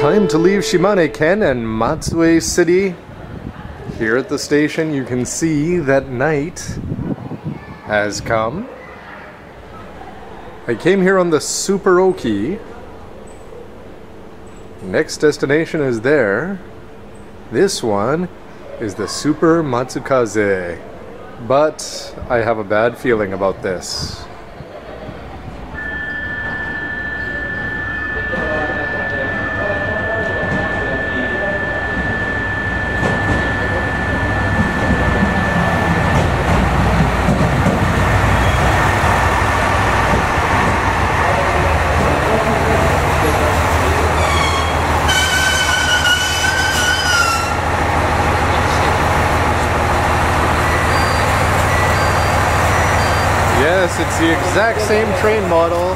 time to leave Shimane-ken and Matsue City. Here at the station you can see that night has come. I came here on the Super Oki. Next destination is there. This one is the Super Matsukaze. But I have a bad feeling about this. It's the exact same train model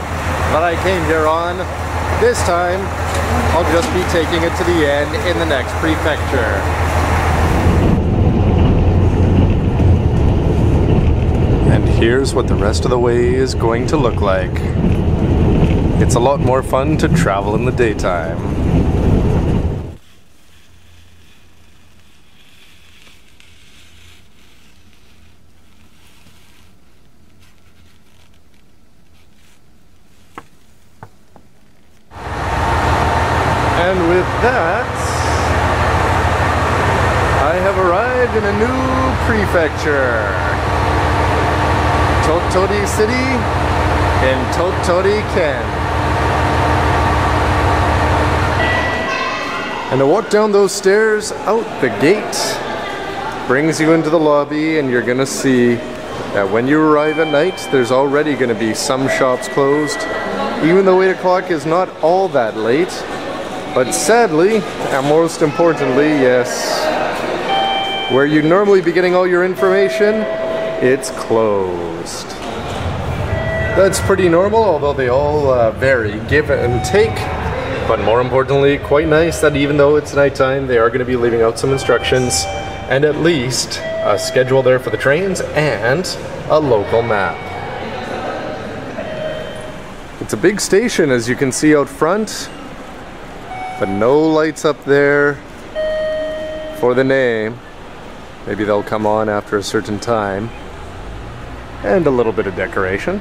that I came here on. This time, I'll just be taking it to the end in the next prefecture. And here's what the rest of the way is going to look like. It's a lot more fun to travel in the daytime. And with that, I have arrived in a new prefecture. Tottori City in Tottori Ken. And to walk down those stairs out the gate brings you into the lobby and you're gonna see that when you arrive at night, there's already gonna be some shops closed. Even though 8 o'clock is not all that late, but sadly, and most importantly, yes, where you'd normally be getting all your information, it's closed. That's pretty normal, although they all uh, vary, give and take. But more importantly, quite nice that even though it's nighttime, they are going to be leaving out some instructions and at least a schedule there for the trains and a local map. It's a big station as you can see out front, but no lights up there for the name. Maybe they'll come on after a certain time. And a little bit of decoration.